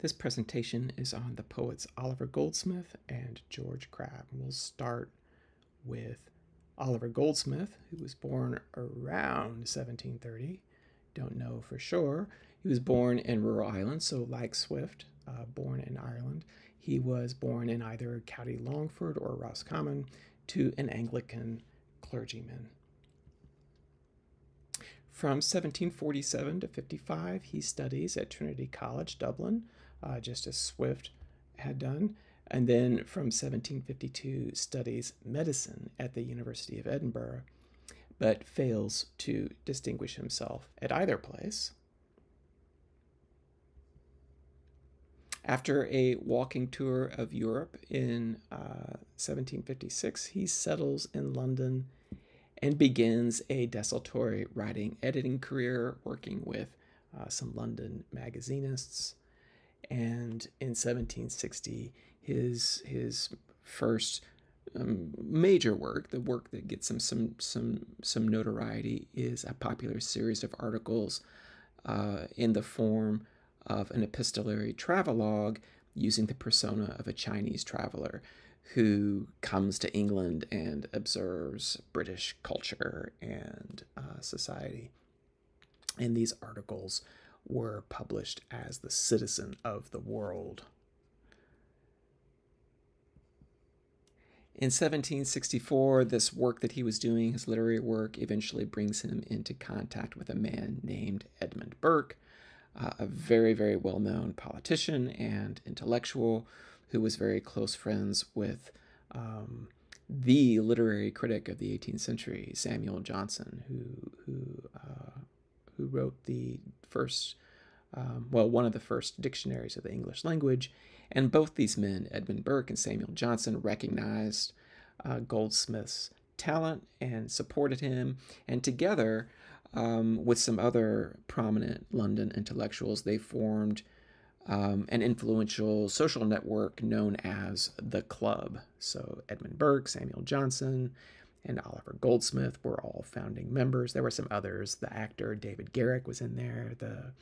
This presentation is on the poets Oliver Goldsmith and George Crabbe. We'll start with Oliver Goldsmith, who was born around 1730. Don't know for sure. He was born in rural Ireland, so like Swift, uh, born in Ireland. He was born in either County Longford or Roscommon to an Anglican clergyman. From 1747 to 55, he studies at Trinity College, Dublin, uh, just as Swift had done. And then from 1752, studies medicine at the University of Edinburgh, but fails to distinguish himself at either place. After a walking tour of Europe in uh, 1756, he settles in London and begins a desultory writing editing career, working with uh, some London magazinists. And in 1760, his his first um, major work, the work that gets him some some some notoriety, is a popular series of articles uh, in the form of an epistolary travelogue using the persona of a Chinese traveler who comes to England and observes British culture and uh, society. And these articles were published as the citizen of the world. In 1764, this work that he was doing, his literary work, eventually brings him into contact with a man named Edmund Burke, uh, a very, very well known politician and intellectual who was very close friends with um, the literary critic of the 18th century, Samuel Johnson, who who uh, who wrote the first, um, well, one of the first dictionaries of the English language. And both these men, Edmund Burke and Samuel Johnson, recognized uh, Goldsmith's talent and supported him. And together, um, with some other prominent London intellectuals, they formed um, an influential social network known as the Club. So Edmund Burke, Samuel Johnson, and Oliver Goldsmith were all founding members. There were some others. The actor David Garrick was in there. The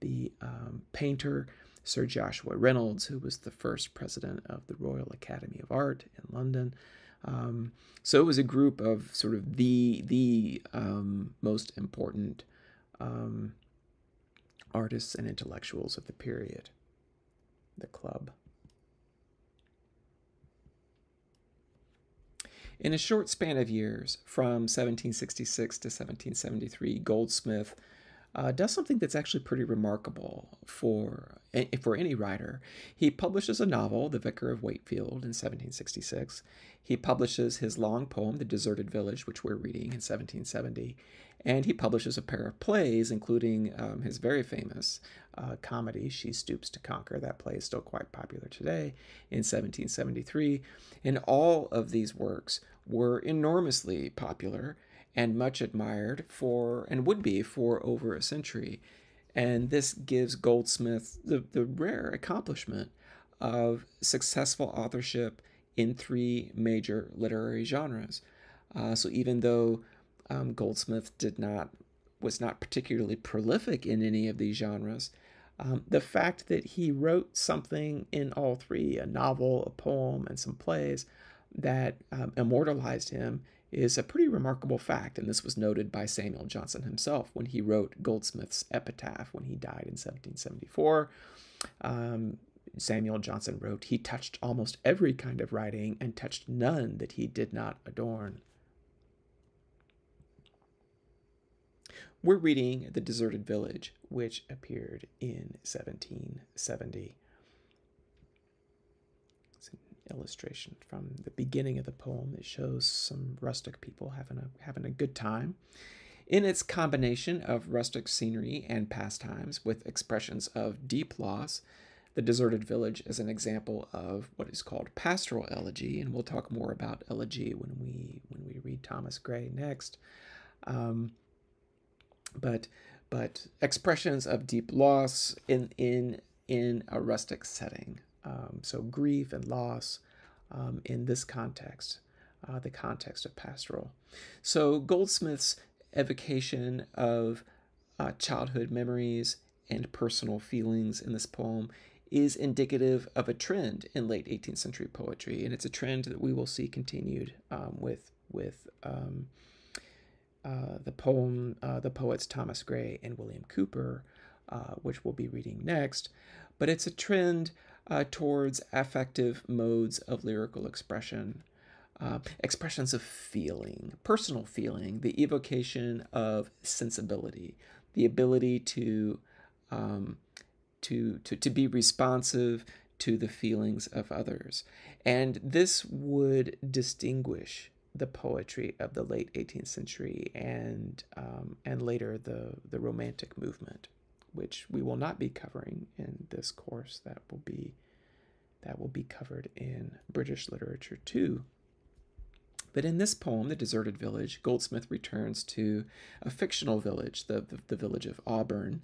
the um, painter Sir Joshua Reynolds, who was the first president of the Royal Academy of Art in London. Um, so it was a group of sort of the the um, most important um, artists and intellectuals of the period, the club. In a short span of years, from 1766 to 1773, Goldsmith uh, does something that's actually pretty remarkable for for any writer. He publishes a novel, The Vicar of Wakefield, in 1766. He publishes his long poem, The Deserted Village, which we're reading in 1770. And he publishes a pair of plays, including um, his very famous uh, comedy, She Stoops to Conquer. That play is still quite popular today in 1773. And all of these works were enormously popular and much admired for, and would be for over a century. And this gives Goldsmith the, the rare accomplishment of successful authorship in three major literary genres. Uh, so even though um, Goldsmith did not was not particularly prolific in any of these genres. Um, the fact that he wrote something in all three a novel, a poem, and some plays that um, immortalized him is a pretty remarkable fact, and this was noted by Samuel Johnson himself when he wrote Goldsmith's epitaph when he died in 1774. Um, Samuel Johnson wrote, He touched almost every kind of writing and touched none that he did not adorn. We're reading The Deserted Village, which appeared in 1770. Illustration from the beginning of the poem that shows some rustic people having a having a good time. In its combination of rustic scenery and pastimes with expressions of deep loss, the deserted village is an example of what is called pastoral elegy, and we'll talk more about elegy when we when we read Thomas Gray next. Um, but but expressions of deep loss in in in a rustic setting. Um, so grief and loss um, in this context, uh, the context of pastoral. So Goldsmith's evocation of uh, childhood memories and personal feelings in this poem is indicative of a trend in late 18th century poetry, and it's a trend that we will see continued um, with with um, uh, the poem, uh, the poets Thomas Gray and William Cowper, uh, which we'll be reading next. But it's a trend uh, towards affective modes of lyrical expression, uh, expressions of feeling, personal feeling, the evocation of sensibility, the ability to um, to, to, to be responsive to the feelings of others. And this would distinguish the poetry of the late 18th century and um, and later the the Romantic movement, which we will not be covering in this course. That will be that will be covered in British literature too. But in this poem, The Deserted Village, Goldsmith returns to a fictional village, the, the, the village of Auburn,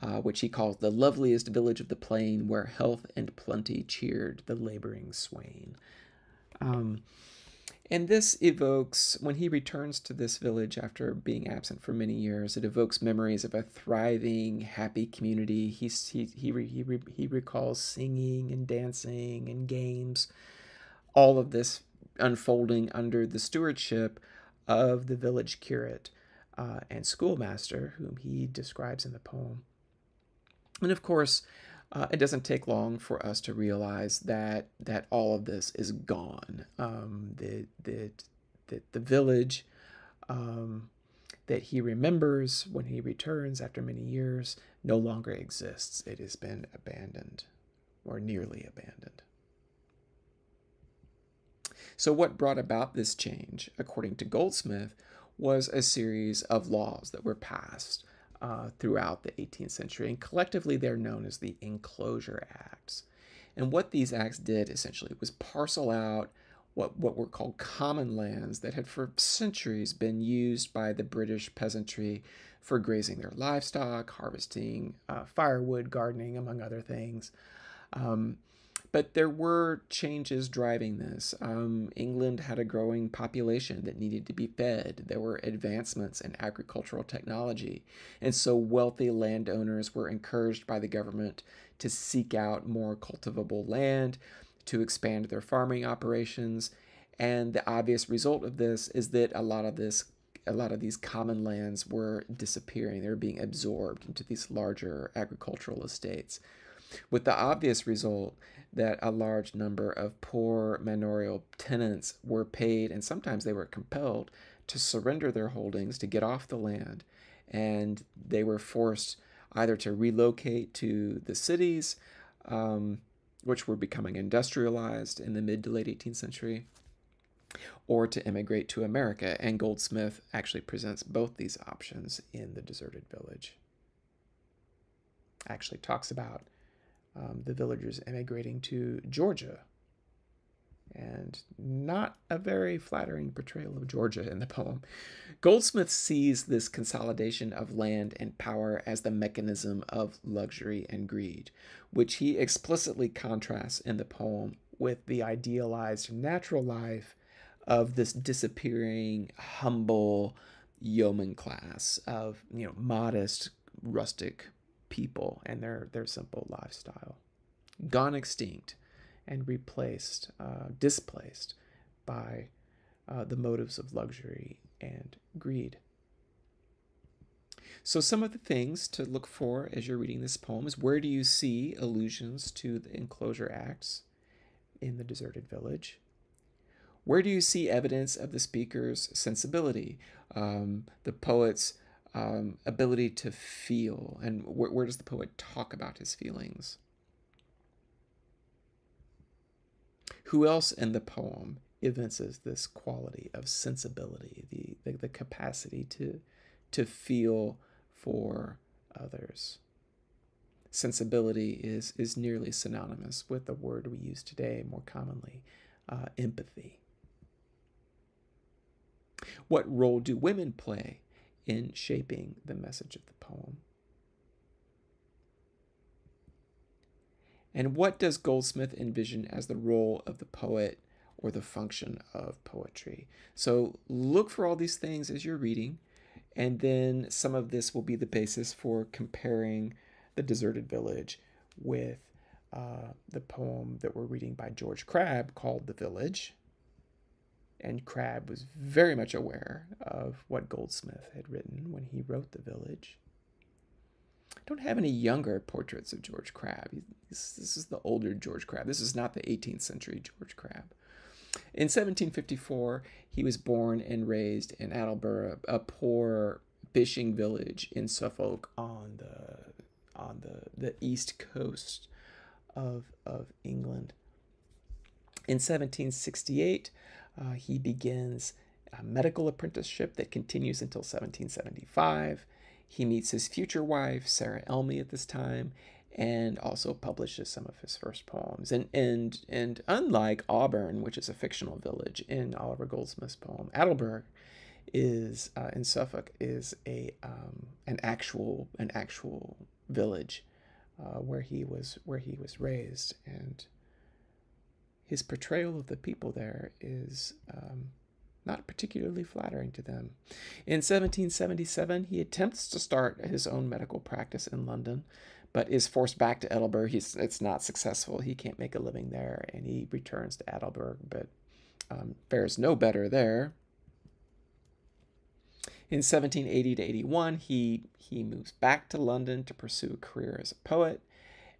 uh, which he calls the loveliest village of the plain, where health and plenty cheered the laboring swain. Um, and this evokes, when he returns to this village after being absent for many years, it evokes memories of a thriving, happy community. He, he, he, he, he recalls singing and dancing and games, all of this unfolding under the stewardship of the village curate uh, and schoolmaster, whom he describes in the poem. And of course, uh, it doesn't take long for us to realize that that all of this is gone. Um, that that that the village um, that he remembers when he returns after many years no longer exists. It has been abandoned, or nearly abandoned. So, what brought about this change, according to Goldsmith, was a series of laws that were passed uh, throughout the 18th century, and collectively they're known as the Enclosure Acts. And what these acts did essentially was parcel out what, what were called common lands that had for centuries been used by the British peasantry for grazing their livestock, harvesting uh, firewood, gardening, among other things. Um, but there were changes driving this. Um, England had a growing population that needed to be fed. There were advancements in agricultural technology. And so wealthy landowners were encouraged by the government to seek out more cultivable land, to expand their farming operations. And the obvious result of this is that a lot of this a lot of these common lands were disappearing. They were being absorbed into these larger agricultural estates with the obvious result that a large number of poor manorial tenants were paid and sometimes they were compelled to surrender their holdings to get off the land and they were forced either to relocate to the cities um, which were becoming industrialized in the mid to late 18th century or to immigrate to America. And Goldsmith actually presents both these options in The Deserted Village. Actually talks about um, the villagers emigrating to Georgia. And not a very flattering portrayal of Georgia in the poem. Goldsmith sees this consolidation of land and power as the mechanism of luxury and greed, which he explicitly contrasts in the poem with the idealized natural life of this disappearing, humble yeoman class of you know modest rustic people and their, their simple lifestyle. Gone extinct and replaced, uh, displaced by uh, the motives of luxury and greed. So, some of the things to look for as you're reading this poem is where do you see allusions to the enclosure acts in the deserted village? Where do you see evidence of the speaker's sensibility, um, the poet's um, ability to feel. And wh- where does the poet talk about his feelings? Who else in the poem evinces this quality of sensibility, the, the, the capacity to, to feel for others? Sensibility is, is nearly synonymous with the word we use today more commonly uh, empathy. What role do women play in shaping the message of the poem. And what does Goldsmith envision as the role of the poet or the function of poetry? So look for all these things as you're reading, and then some of this will be the basis for comparing the deserted village with uh, the poem that we're reading by George Crabbe called The Village. And Crabbe was very much aware of what Goldsmith had written when he wrote The Village. I don't have any younger portraits of George Crabbe. This, is the older George Crabbe. This is not the 18th century George Crabbe. In 1754, he was born and raised in Aldeburgh, a poor fishing village in Suffolk on the on the, the east coast of, of England. In 1768, uh, he begins a medical apprenticeship that continues until 1775. He meets his future wife, Sarah Elmy, at this time, and also publishes some of his first poems. And and and unlike Auburn, which is a fictional village in Oliver Goldsmith's poem, Aldeburgh is uh, in Suffolk is a um, an actual an actual village uh, where he was where he was raised, and his portrayal of the people there is um, not particularly flattering to them. In 1777, he attempts to start his own medical practice in London, but is forced back to Edinburgh. He's it's not successful. He can't make a living there, and he returns to Edinburgh, but um, fares no better there. In 1780 to 81, he, he moves back to London to pursue a career as a poet,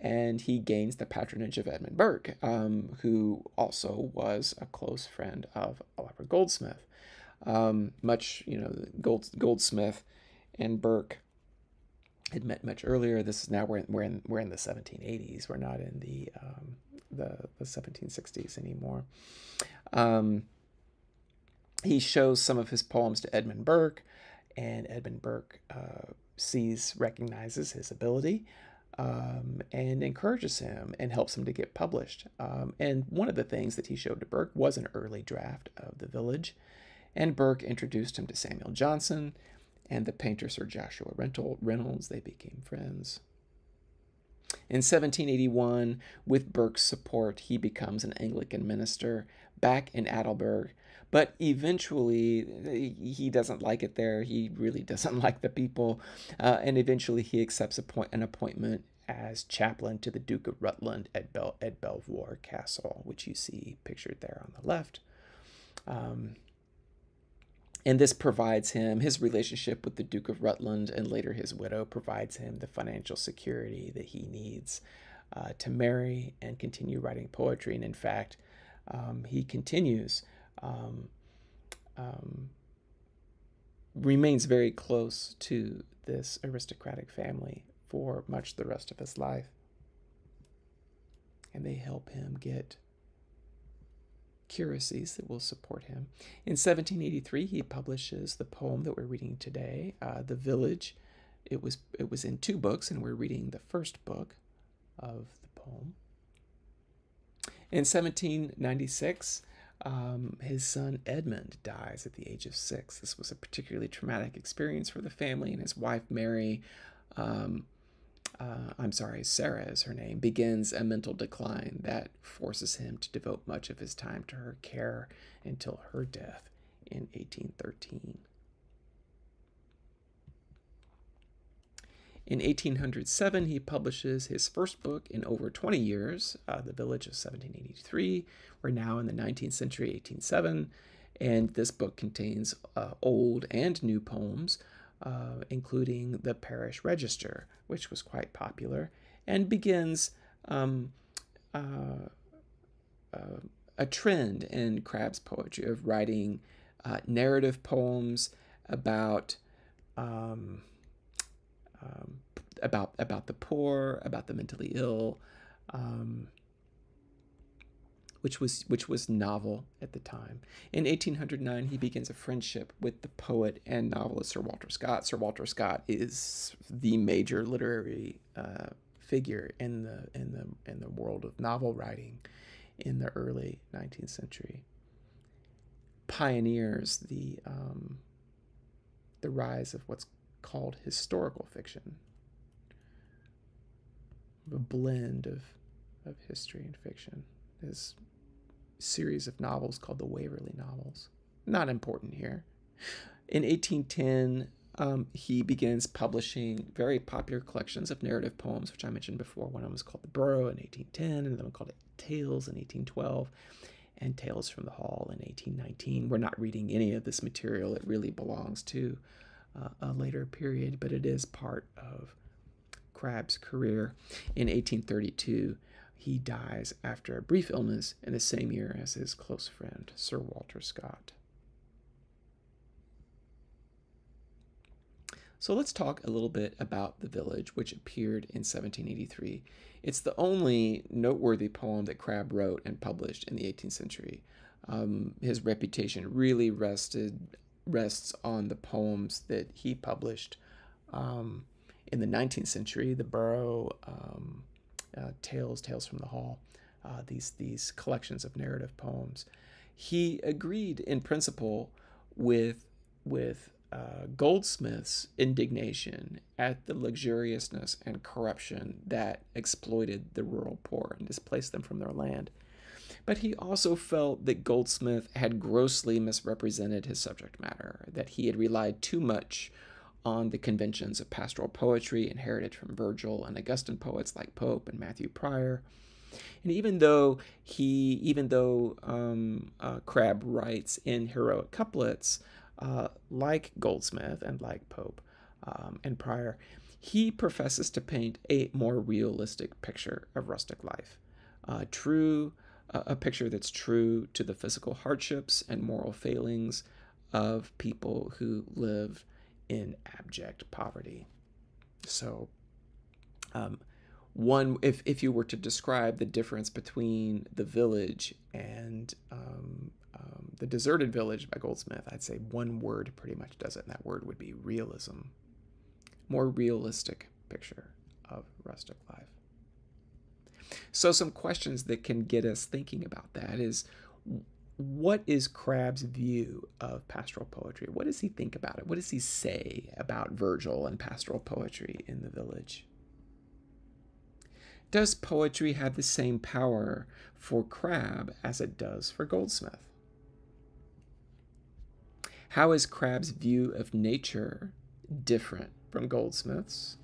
and he gains the patronage of Edmund Burke, um, who also was a close friend of Oliver Goldsmith. Um, much, you know, Gold, Goldsmith and Burke had met much earlier. This is now we're in, we're in, we're in the 1780s. We're not in the um, the, the 1760s anymore. Um, he shows some of his poems to Edmund Burke, and Edmund Burke uh, sees, recognizes his ability, um, and encourages him and helps him to get published. Um, and one of the things that he showed to Burke was an early draft of The Village, and Burke introduced him to Samuel Johnson and the painter Sir Joshua Reynolds. They became friends. In 1781, with Burke's support, he becomes an Anglican minister back in Aldeburgh but eventually, he doesn't like it there. He really doesn't like the people. Uh, and eventually, he accepts point, an appointment as chaplain to the Duke of Rutland at, Bel- at Belvoir Castle, which you see pictured there on the left. Um, and this provides him his relationship with the Duke of Rutland and later his widow provides him the financial security that he needs uh, to marry and continue writing poetry. And in fact, um, he continues um, um, remains very close to this aristocratic family for much the rest of his life. And they help him get curacies that will support him. In 1783, he publishes the poem that we're reading today, uh, "The Village." It was it was in two books, and we're reading the first book of the poem. In 1796, um, his son Edmund dies at the age of six. This was a particularly traumatic experience for the family, and his wife Mary, um, uh, I'm sorry, Sarah is her name, begins a mental decline that forces him to devote much of his time to her care until her death in 1813. In 1807, he publishes his first book in over 20 years, uh, The Village of 1783. We're now in the 19th century, 1807, and this book contains uh, old and new poems, uh, including the Parish Register, which was quite popular, and begins um, uh, uh, a trend in Crabbe's poetry of writing uh, narrative poems about. Um, about about the poor, about the mentally ill, um, which was which was novel at the time. In 1809, he begins a friendship with the poet and novelist Sir Walter Scott. Sir Walter Scott is the major literary uh, figure in the in the in the world of novel writing in the early 19th century. Pioneers the um, the rise of what's called historical fiction. A blend of, of history and fiction. This series of novels called the Waverley novels. Not important here. In 1810, um, he begins publishing very popular collections of narrative poems, which I mentioned before. One of them was called The Borough in 1810, and another one called Tales in 1812, and Tales from the Hall in 1819. We're not reading any of this material, it really belongs to uh, a later period, but it is part of Crabbe's career. In 1832, he dies after a brief illness in the same year as his close friend, Sir Walter Scott. So let's talk a little bit about The Village, which appeared in 1783. It's the only noteworthy poem that Crabbe wrote and published in the 18th century. Um, his reputation really rested rests on the poems that he published um, in the 19th century, The Borough, um, uh, Tales, Tales from the Hall, uh, these these collections of narrative poems. He agreed in principle with with uh, Goldsmith's indignation at the luxuriousness and corruption that exploited the rural poor and displaced them from their land. But he also felt that Goldsmith had grossly misrepresented his subject matter, that he had relied too much on the conventions of pastoral poetry inherited from Virgil and Augustan poets like Pope and Matthew Prior. And even though he, even though um, uh, Crabbe writes in heroic couplets, uh, like Goldsmith and like Pope um, and Prior, he professes to paint a more realistic picture of rustic life. Uh, true, a picture that's true to the physical hardships and moral failings of people who live in abject poverty. So, um, one, if, if you were to describe the difference between the village and um, um, The Deserted Village by Goldsmith, I'd say one word pretty much does it, and that word would be realism. More realistic picture of rustic life. So, some questions that can get us thinking about that is what is Crabbe's view of pastoral poetry? What does he think about it? What does he say about Virgil and pastoral poetry in the village? Does poetry have the same power for Crabbe as it does for Goldsmith? How is Crabbe's view of nature different from Goldsmith's?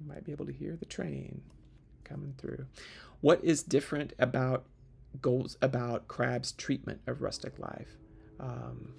You might be able to hear the train coming through. What is different about goals about Crabbe's treatment of rustic life? Um,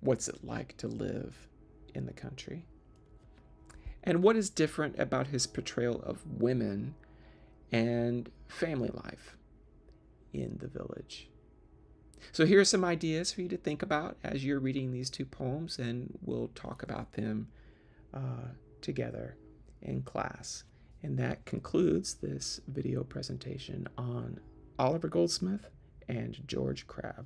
what's it like to live in the country? And what is different about his portrayal of women and family life? in the village. So here are some ideas for you to think about as you're reading these two poems, and we'll talk about them uh, together in class. And that concludes this video presentation on Oliver Goldsmith and George Crabbe.